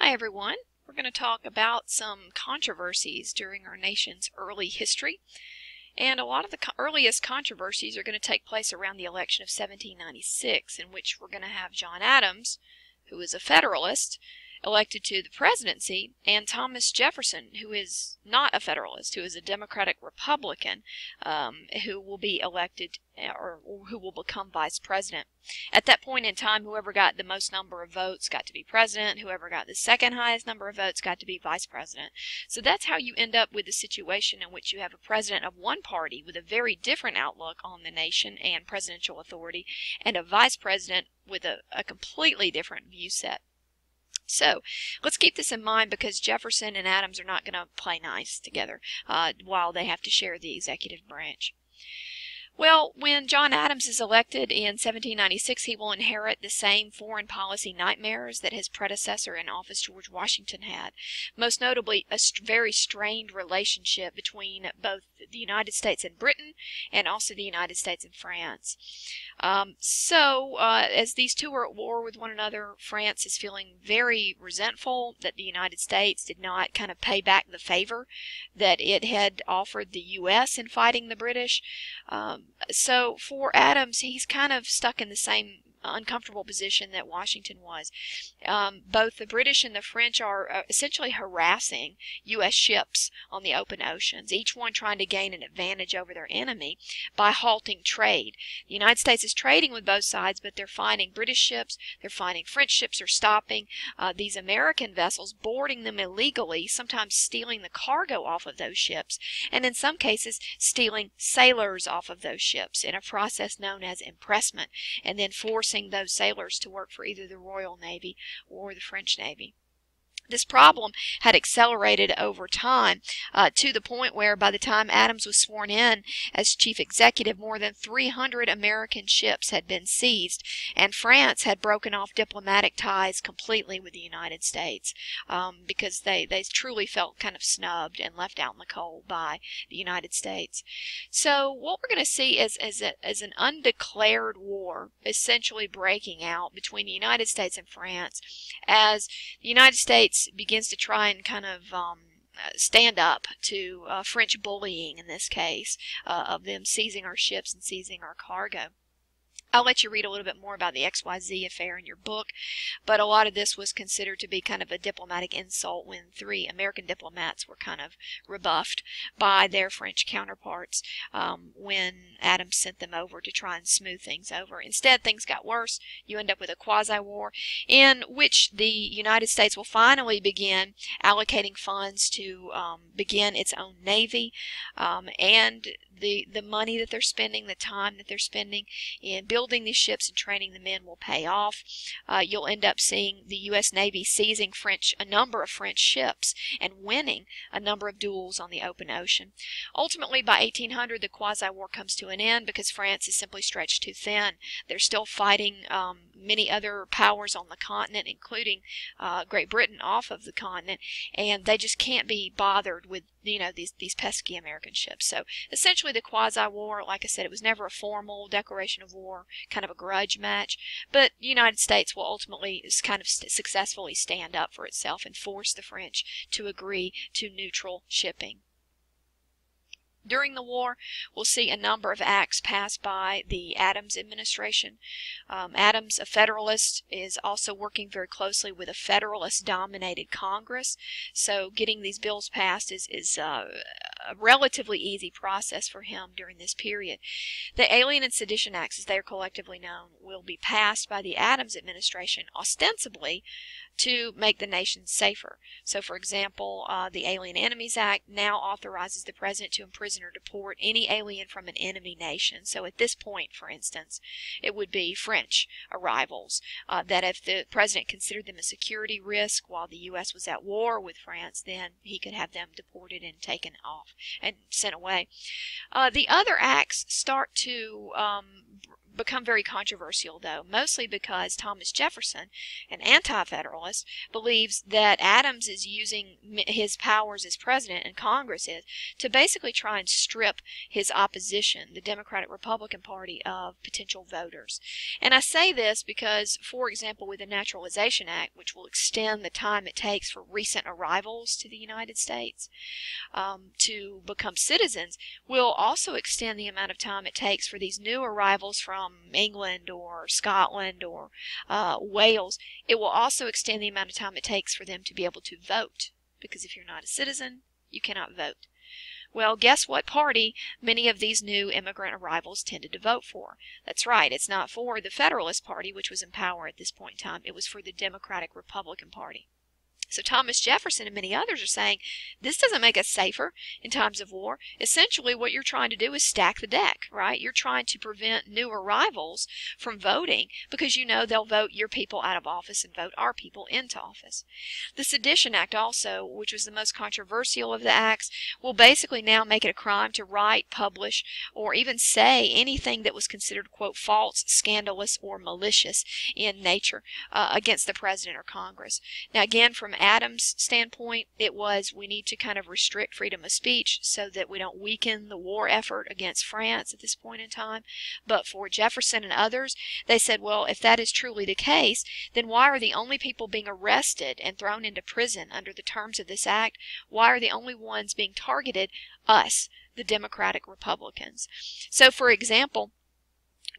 Hi everyone. We're going to talk about some controversies during our nation's early history. And a lot of the co earliest controversies are going to take place around the election of 1796, in which we're going to have John Adams, who is a Federalist, elected to the presidency, and Thomas Jefferson, who is not a Federalist, who is a Democratic Republican, um, who will be elected eh, or, who will become vice president. At that point in time, whoever got the most number of votes got to be president. Whoever got the second highest number of votes got to be vice president. So that's how you end up with a situation in which you have a president of one party with a very different outlook on the nation and presidential authority, and a vice president with a, a completely different view set. So let's keep this in mind because Jefferson and Adams are not going to play nice together uh, while they have to share the executive branch. Well, when John Adams is elected in 1796, he will inherit the same foreign policy nightmares that his predecessor in office, George Washington, had. Most notably, a st very strained relationship between both the United States and Britain and also the United States and France. Um, so, uh, as these two are at war with one another, France is feeling very resentful that the United States did not kind of pay back the favor that it had offered the U.S. in fighting the British. Um, so for Adams, he's kind of stuck in the same uncomfortable position that Washington was. Um, both the British and the French are uh, essentially harassing U.S. ships on the open oceans, each one trying to gain an advantage over their enemy by halting trade. The United States is trading with both sides, but they're finding British ships, they're finding French ships are stopping uh, these American vessels, boarding them illegally, sometimes stealing the cargo off of those ships, and in some cases stealing sailors off of those ships in a process known as impressment, and then forcing forcing those sailors to work for either the Royal Navy or the French Navy. This problem had accelerated over time uh, to the point where by the time Adams was sworn in as chief executive, more than 300 American ships had been seized, and France had broken off diplomatic ties completely with the United States um, because they, they truly felt kind of snubbed and left out in the cold by the United States. So what we're going to see is, is, a, is an undeclared war essentially breaking out between the United States and France as the United States begins to try and kind of um, uh, stand up to uh, French bullying in this case uh, of them seizing our ships and seizing our cargo. I'll let you read a little bit more about the XYZ affair in your book, but a lot of this was considered to be kind of a diplomatic insult when three American diplomats were kind of rebuffed by their French counterparts um, when Adams sent them over to try and smooth things over. Instead, things got worse. You end up with a quasi war in which the United States will finally begin allocating funds to um, begin its own navy um, and the, the money that they're spending, the time that they're spending in building these ships and training the men will pay off. Uh, you'll end up seeing the U.S. Navy seizing French a number of French ships and winning a number of duels on the open ocean. Ultimately, by 1800, the quasi-war comes to an end because France is simply stretched too thin. They're still fighting um, many other powers on the continent, including uh, Great Britain off of the continent, and they just can't be bothered with you know these these pesky American ships. So essentially, the quasi-war, like I said, it was never a formal declaration of war, kind of a grudge match, but the United States will ultimately kind of successfully stand up for itself and force the French to agree to neutral shipping. During the war, we'll see a number of acts passed by the Adams administration. Um, Adams, a Federalist, is also working very closely with a Federalist-dominated Congress. So getting these bills passed is, is uh, a relatively easy process for him during this period. The Alien and Sedition Acts, as they are collectively known, will be passed by the Adams administration ostensibly to make the nation safer. So, for example, uh, the Alien Enemies Act now authorizes the president to imprison or deport any alien from an enemy nation. So, at this point, for instance, it would be French arrivals uh, that if the president considered them a security risk while the U.S. was at war with France, then he could have them deported and taken off and sent away. Uh, the other acts start to um, become very controversial, though, mostly because Thomas Jefferson, an anti federalist, believes that Adams is using his powers as president and Congress is to basically try and strip his opposition, the Democratic Republican Party, of potential voters. And I say this because, for example, with the Naturalization Act, which will extend the time it takes for recent arrivals to the United States um, to become citizens, will also extend the amount of time it takes for these new arrivals from England or Scotland or uh, Wales. It will also extend the amount of time it takes for them to be able to vote. Because if you're not a citizen, you cannot vote. Well, guess what party many of these new immigrant arrivals tended to vote for? That's right, it's not for the Federalist Party, which was in power at this point in time. It was for the Democratic Republican Party. So Thomas Jefferson and many others are saying this doesn't make us safer in times of war. Essentially, what you're trying to do is stack the deck, right? You're trying to prevent new arrivals from voting because you know they'll vote your people out of office and vote our people into office. The Sedition Act also, which was the most controversial of the acts, will basically now make it a crime to write, publish, or even say anything that was considered, quote, false, scandalous, or malicious in nature uh, against the president or Congress. Now, again, from Adams' standpoint, it was we need to kind of restrict freedom of speech so that we don't weaken the war effort against France at this point in time. But for Jefferson and others, they said, well, if that is truly the case, then why are the only people being arrested and thrown into prison under the terms of this act? Why are the only ones being targeted us, the Democratic Republicans? So, for example,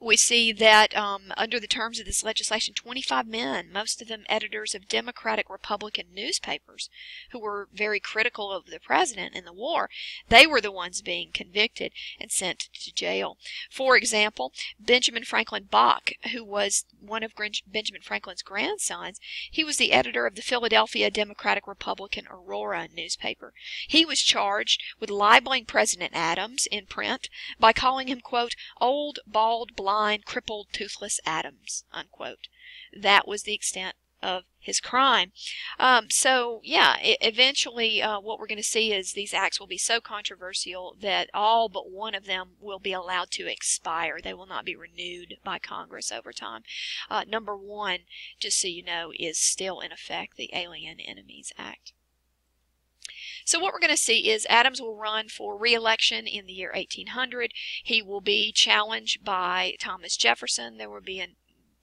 we see that um, under the terms of this legislation, 25 men, most of them editors of Democratic Republican newspapers, who were very critical of the president in the war, they were the ones being convicted and sent to jail. For example, Benjamin Franklin Bache, who was one of Benjamin Franklin's grandsons, he was the editor of the Philadelphia Democratic Republican Aurora newspaper. He was charged with libeling President Adams in print by calling him, quote, old, bald, blind, blind, crippled, toothless Adams, unquote. That was the extent of his crime. Um, so, yeah, eventually uh, what we're going to see is these acts will be so controversial that all but one of them will be allowed to expire. They will not be renewed by Congress over time. Uh, number one, just so you know, is still in effect the Alien Enemies Act. So what we're going to see is Adams will run for re-election in the year 1800. He will be challenged by Thomas Jefferson. There will be a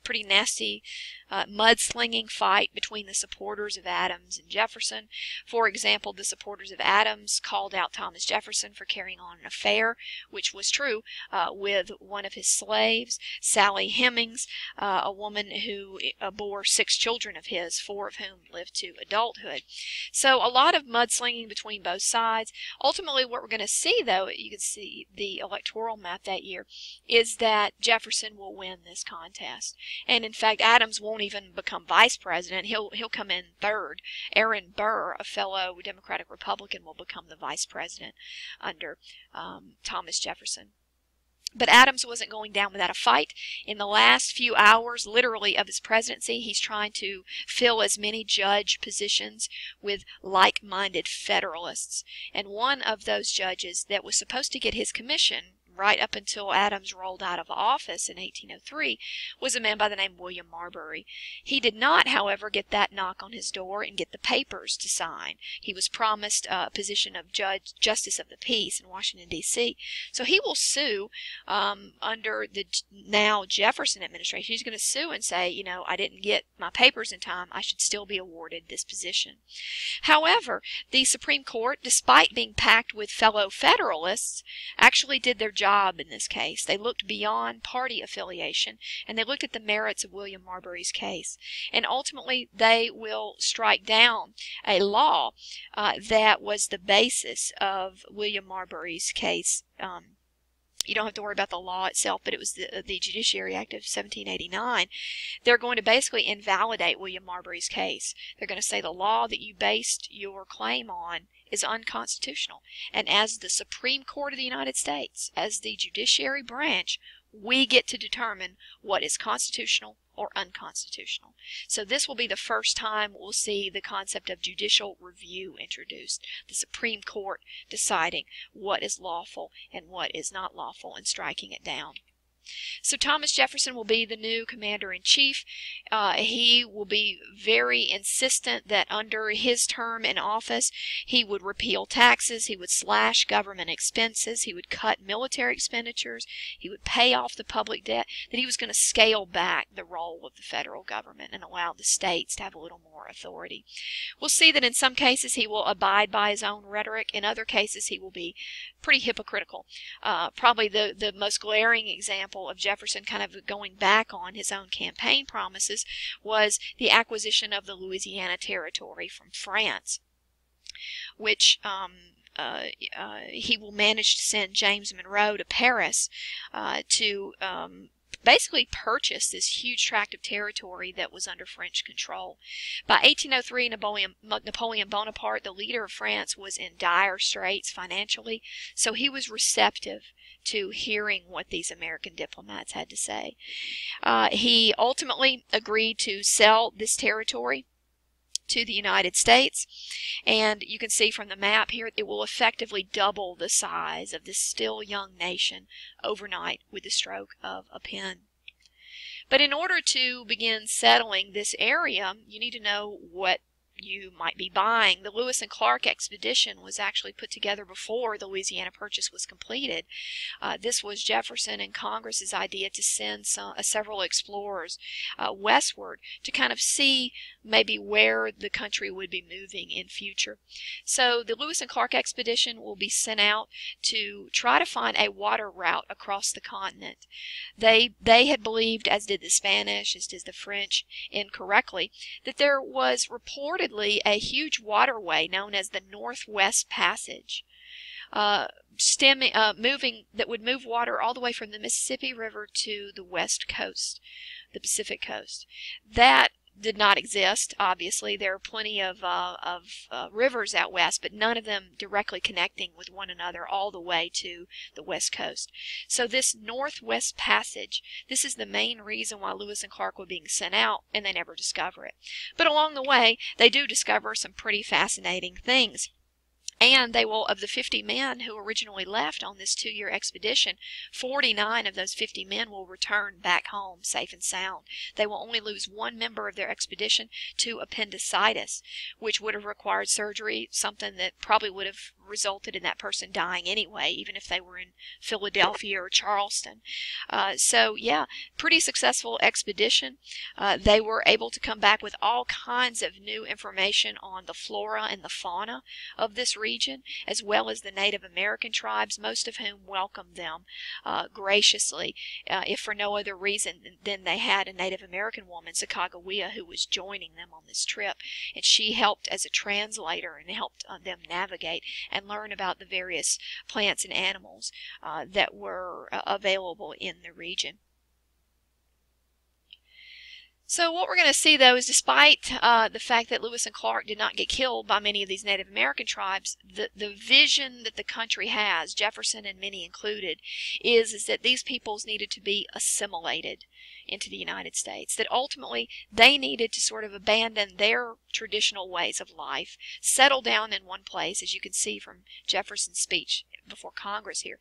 pretty nasty uh, mudslinging fight between the supporters of Adams and Jefferson. For example, the supporters of Adams called out Thomas Jefferson for carrying on an affair, which was true, uh, with one of his slaves, Sally Hemings, uh, a woman who uh, bore six children of his, four of whom lived to adulthood. So a lot of mudslinging between both sides. Ultimately, what we're going to see, though, you can see the electoral map that year, is that Jefferson will win this contest. And in fact, Adams won't even become vice president. He'll he'll come in third. Aaron Burr, a fellow Democratic Republican, will become the vice president under um, Thomas Jefferson. But Adams wasn't going down without a fight. In the last few hours, literally, of his presidency, he's trying to fill as many judge positions with like minded Federalists. And one of those judges that was supposed to get his commission right up until Adams rolled out of office in 1803, was a man by the name William Marbury. He did not, however, get that knock on his door and get the papers to sign. He was promised a position of judge, justice of the peace in Washington D.C. So he will sue um, under the now Jefferson administration. He's going to sue and say, you know, I didn't get my papers in time. I should still be awarded this position. However, the Supreme Court, despite being packed with fellow Federalists, actually did their job job in this case. They looked beyond party affiliation and they looked at the merits of William Marbury's case. And ultimately, they will strike down a law uh, that was the basis of William Marbury's case. Um, you don't have to worry about the law itself, but it was the, uh, the Judiciary Act of 1789. They're going to basically invalidate William Marbury's case. They're going to say the law that you based your claim on is unconstitutional. And as the Supreme Court of the United States, as the judiciary branch, we get to determine what is constitutional or unconstitutional. So this will be the first time we'll see the concept of judicial review introduced. The Supreme Court deciding what is lawful and what is not lawful and striking it down. So Thomas Jefferson will be the new commander in chief. Uh, he will be very insistent that under his term in office, he would repeal taxes, he would slash government expenses, he would cut military expenditures, he would pay off the public debt, that he was going to scale back the role of the federal government and allow the states to have a little more authority. We'll see that in some cases he will abide by his own rhetoric. In other cases, he will be pretty hypocritical. Uh, probably the, the most glaring example of Jefferson kind of going back on his own campaign promises was the acquisition of the Louisiana Territory from France, which um, uh, uh, he will manage to send James Monroe to Paris uh, to um, basically purchased this huge tract of territory that was under French control. By 1803, Napoleon, Napoleon Bonaparte, the leader of France, was in dire straits financially, so he was receptive to hearing what these American diplomats had to say. Uh, he ultimately agreed to sell this territory to the United States. And you can see from the map here, it will effectively double the size of this still young nation overnight with the stroke of a pen. But in order to begin settling this area, you need to know what you might be buying. The Lewis and Clark expedition was actually put together before the Louisiana Purchase was completed. Uh, this was Jefferson and Congress's idea to send some, uh, several explorers uh, westward to kind of see maybe where the country would be moving in future. So the Lewis and Clark expedition will be sent out to try to find a water route across the continent. They they had believed, as did the Spanish, as did the French, incorrectly, that there was reportedly a huge waterway known as the Northwest Passage. Uh, stemming, uh, moving that would move water all the way from the Mississippi River to the west coast, the Pacific coast. That did not exist. Obviously, there are plenty of, uh, of uh, rivers out west, but none of them directly connecting with one another all the way to the west coast. So this northwest passage, this is the main reason why Lewis and Clark were being sent out, and they never discover it. But along the way, they do discover some pretty fascinating things. And they will, of the 50 men who originally left on this two year expedition, 49 of those 50 men will return back home safe and sound. They will only lose one member of their expedition to appendicitis, which would have required surgery, something that probably would have resulted in that person dying anyway, even if they were in Philadelphia or Charleston. Uh, so, yeah, pretty successful expedition. Uh, they were able to come back with all kinds of new information on the flora and the fauna of this region, as well as the Native American tribes, most of whom welcomed them uh, graciously, uh, if for no other reason than they had a Native American woman, Sacagawea, who was joining them on this trip, and she helped as a translator and helped uh, them navigate and learn about the various plants and animals uh, that were uh, available in the region. So what we're going to see, though, is despite uh, the fact that Lewis and Clark did not get killed by many of these Native American tribes, the, the vision that the country has, Jefferson and many included, is, is that these peoples needed to be assimilated into the United States. That ultimately they needed to sort of abandon their traditional ways of life, settle down in one place, as you can see from Jefferson's speech before Congress here,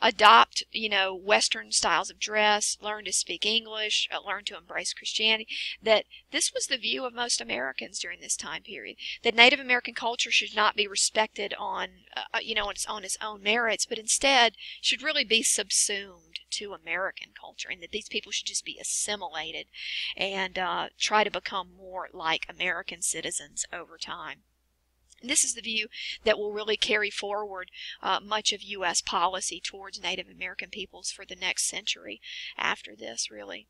adopt, you know, Western styles of dress, learn to speak English, uh, learn to embrace Christianity, that this was the view of most Americans during this time period. That Native American culture should not be respected on, uh, you know, on its, on its own merits, but instead should really be subsumed to American culture, and that these people should just be assimilated and uh, try to become more like American citizens over time. And this is the view that will really carry forward uh, much of U.S. policy towards Native American peoples for the next century after this, really.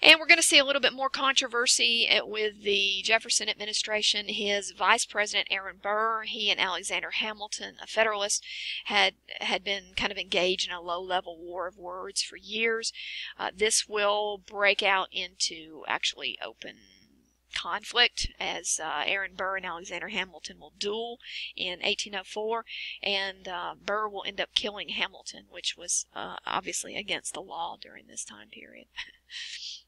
And we're going to see a little bit more controversy uh, with the Jefferson administration. His vice president, Aaron Burr, he and Alexander Hamilton, a Federalist, had had been kind of engaged in a low-level war of words for years. Uh, this will break out into actually open conflict as uh, Aaron Burr and Alexander Hamilton will duel in 1804, and uh, Burr will end up killing Hamilton, which was uh, obviously against the law during this time period.